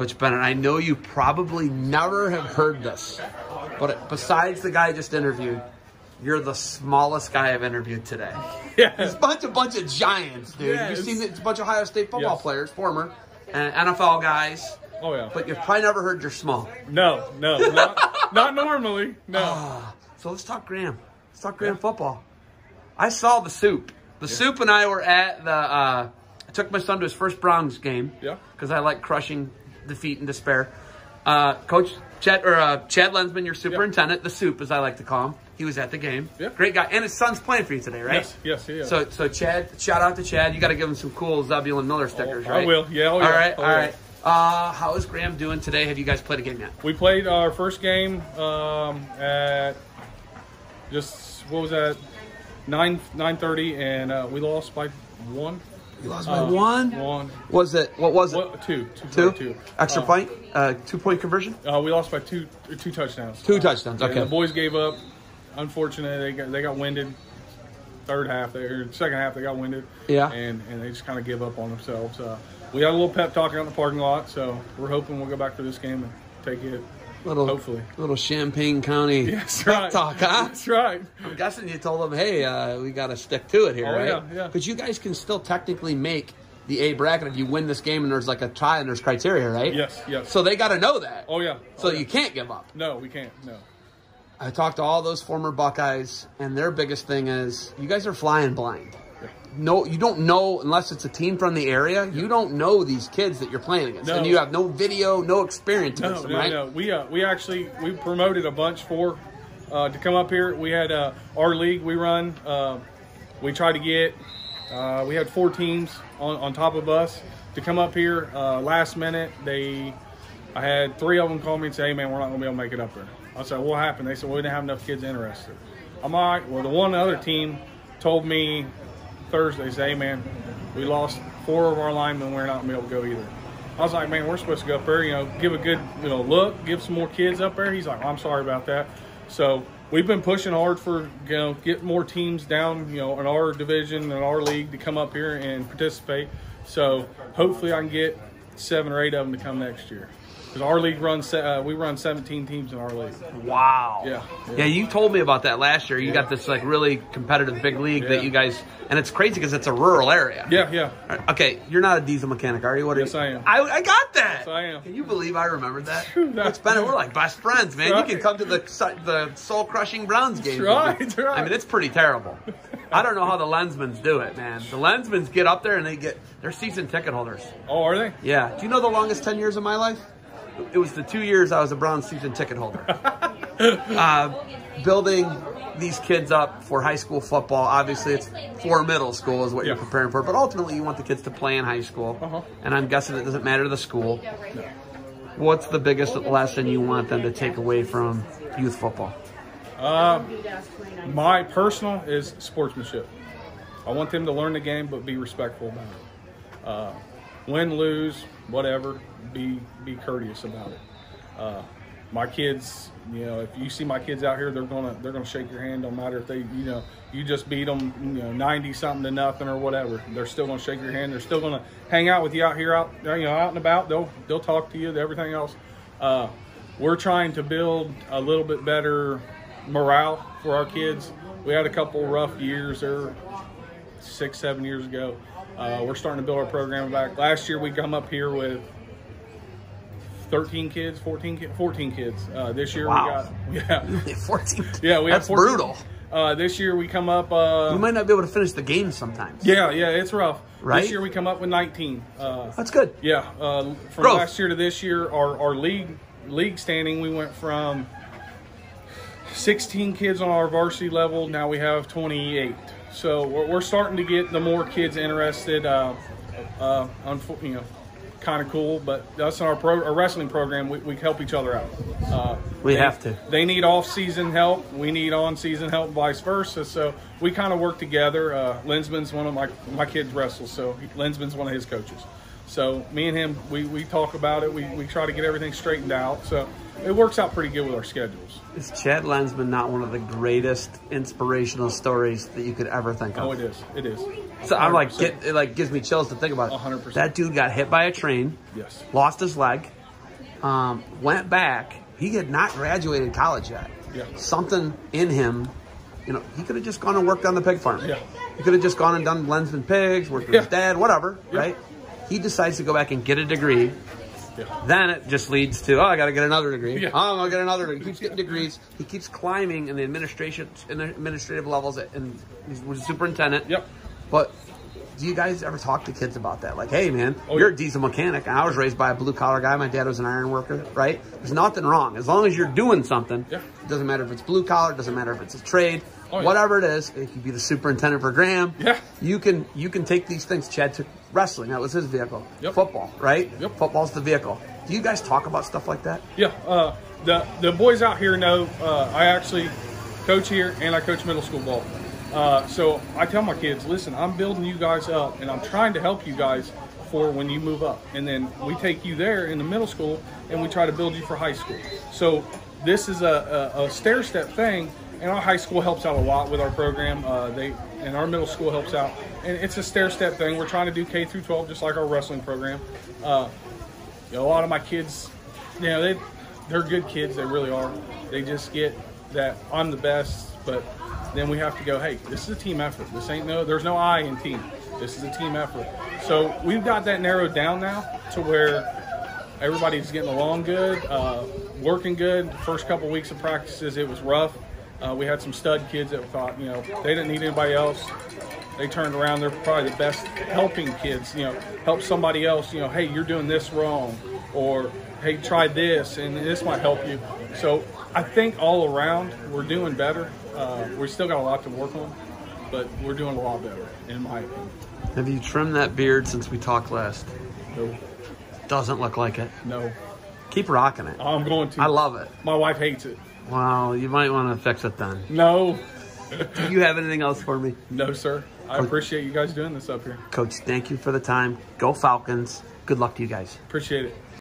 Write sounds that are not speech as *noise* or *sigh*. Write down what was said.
Coach Bennett, I know you probably never have heard this, but besides the guy I just interviewed, you're the smallest guy I've interviewed today. Yeah. It's a bunch, a bunch of giants, dude. Yeah, You've seen it, it's a bunch of Ohio State football Yes. players, former, and NFL guys, Oh yeah. but you've probably never heard you're small. no, no, not, *laughs* not normally. No. So let's talk Graham. Let's talk Graham football. I saw the soup. The soup and I were at the. Uh, I took my son to his first Browns game. Yeah. Because I like crushing defeat and despair. Uh, Coach Chad or uh, Chad Lensman, your superintendent, the soup as I like to call him. He was at the game. Yeah. Great guy, and his son's playing for you today, right? Yes, yes, he is. So, so Chad, shout out to Chad. You got to give him some cool Zebulon Miller stickers, I right? I will. Yeah, oh, all yeah. right, I all right. Uh, how is Graham doing today? Have you guys played a game yet? We played our first game um, at just what was that nine nine thirty, and uh, we lost by one. You lost Uh, by one. One. Was it? What was it? What, two. Two. Two? two. Extra Uh, point? Uh, two point conversion? Uh, we lost by two two touchdowns. Two touchdowns. Okay. the boys gave up. Unfortunately, they got they got winded. Third half, they or second half, they got winded. Yeah. And and they just kind of give up on themselves. Uh, we had a little pep talk out in the parking lot, so we're hoping we'll go back to this game and take it. Little, hopefully. Little Champaign County *laughs* That's right. talk, huh? That's right. I'm guessing you told them, hey, uh, we got to stick to it here, Oh, right? yeah, yeah. But you guys can still technically make the A bracket if you win this game and there's like a tie and there's criteria, right? Yes, yes. So they got to know that. Oh yeah. So Oh, yeah. you can't give up. No, we can't. No. I talked to all those former Buckeyes, and their biggest thing is you guys are flying blind. No, you don't know unless it's a team from the area. You don't know these kids that you're playing against, No. and you have no video, no experience No, them, no, right? no. We uh, we actually we promoted a bunch for uh, to come up here. We had uh, our league we run. Uh, we tried to get. Uh, we had four teams on, on top of us to come up here. Uh, last minute, they, I had three of them call me and say, "Hey man, we're not gonna be able to make it up there." I said, "What happened?" They said, "Well, we didn't have enough kids interested." I'm all right. Well, the one other team told me Thursday, say, "Hey man, we lost four of our linemen. We're not gonna be able to go either." I was like, man, we're supposed to go up there, you know, give a good, you know, look, give some more kids up there. He's like, I'm sorry about that. So we've been pushing hard for, you know, get more teams down, you know, in our division and our league to come up here and participate. So hopefully I can get seven or eight of them to come next year. Because our league runs, uh, we run 17 teams in our league. Wow. Yeah, yeah. yeah. you told me about that last year. You got this like really competitive big league that you guys, and it's crazy because it's a rural area. Yeah, yeah. Right, Okay, you're not a diesel mechanic, are you? What are Yes, you? I am. I, I got that. Yes, I am. Can you believe I remembered that? *laughs* True, that- It's been we're like best friends, man. Right. You can come to the the soul crushing Browns game. right, that's right. I mean, it's pretty terrible. I don't know how the Lensmans do it, man. The Lensmans get up there and they get they're season ticket holders. Oh, are they? Yeah. Do you know the longest 10 years of my life? It was the two years I was a Browns season ticket holder. *laughs* uh, building these kids up for high school football. Obviously, it's for middle school is what you're preparing for, but ultimately, you want the kids to play in high school. Uh-huh. And I'm guessing it doesn't matter to the school. What's the biggest lesson you want them to take away from youth football? My personal is sportsmanship. I want them to learn the game, but be respectful about it. Uh, win, lose, whatever, be be courteous about it. Uh, my kids, you know, if you see my kids out here, they're gonna they're gonna shake your hand. Don't matter if they, you know, you just beat them, you know, ninety something to nothing or whatever. They're still gonna shake your hand. They're still gonna hang out with you out here, out you know, out and about. They'll they'll talk to you. Everything else. Uh, we're trying to build a little bit better morale for our kids. We had a couple rough years there, six, seven years ago. Uh, we're starting to build our program back. Last year we come up here with 13 kids, 14 kids, 14 kids. Uh, this year Wow. we got, *laughs* yeah, *laughs* 14. yeah, we That's have 14. brutal. Uh, this year we come up, uh, You might not be able to finish the game sometimes. yeah, yeah, it's rough. Right? This year we come up with 19. Uh, That's good. yeah, uh, from Growth. last year to this year, our, our league league standing, we went from 16 kids on our varsity level. Now we have 28. So we're, we're starting to get the more kids interested. Uh, uh, you know, kind of cool. But us in our, pro, our wrestling program, we, we help each other out. Uh, We they- have to. They need off-season help. We need on-season help, vice versa. So we kind of work together. Uh, Lensman's one of my my kids wrestles, so Lensman's one of his coaches. So me and him, we, we talk about it. We, we try to get everything straightened out. So it works out pretty good with our schedules. Is Chad Lensman not one of the greatest inspirational stories that you could ever think of? Oh, it is. It is. So I'm like, get, it like gives me chills to think about it. 100%. That dude got hit by a train, Yes. lost his leg, Um, went back. He had not graduated college yet. Yeah. Something in him, you know, he could have just gone and worked on the pig farm. Yeah. He could have just gone and done Lensman pigs, worked with his dad, whatever, Yeah. right? He decides to go back and get a degree. Yeah. Then it just leads to, oh, I got to get another degree. Yeah. Oh, I'm going to get another degree. He keeps getting degrees. He keeps climbing in the administration, in the administrative levels, and he was a superintendent. Yep. But do you guys ever talk to kids about that? Like, hey, man, Oh, you're yeah. a diesel mechanic. and I was raised by a blue collar guy. My dad was an iron worker, right? There's nothing wrong. As long as you're doing something, Yeah. it doesn't matter if it's blue collar, it doesn't matter if it's a trade, Oh, yeah. whatever it is. If you be the superintendent for Graham, Yeah. you can you can take these things. Chad took wrestling. That was his vehicle. Yep. Football, right? Yep. Football's the vehicle. Do you guys talk about stuff like that? Yeah, uh, the the boys out here know uh, I actually coach here and I coach middle school ball. Uh, so I tell my kids, listen, I'm building you guys up and I'm trying to help you guys for when you move up. And then we take you there in the middle school and we try to build you for high school. So this is a, a, a stair step thing. And our high school helps out a lot with our program. Uh, they and our middle school helps out, and it's a stair step thing. We're trying to do K through 12, just like our wrestling program. Uh, you know, a lot of my kids, you know, they they're good kids. They really are. They just get that I'm the best, but then we have to go. Hey, this is a team effort. This ain't no. There's no I in team. This is a team effort. So we've got that narrowed down now to where everybody's getting along good, uh, working good. First couple weeks of practices, it was rough. Uh, we had some stud kids that thought, you know, they didn't need anybody else. They turned around. They're probably the best helping kids. You know, help somebody else. You know, hey, you're doing this wrong, or hey, try this, and this might help you. So I think all around we're doing better. Uh, we still got a lot to work on, but we're doing a lot better, in my opinion. Have you trimmed that beard since we talked last? No, Doesn't look like it. no, Keep rocking it. I'm going to. I love it. My wife hates it. Well, you might want to fix it then. No, Do you have anything else for me? no, sir. I appreciate you guys doing this up here. Coach, thank you for the time. Go Falcons. Good luck to you guys. Appreciate it.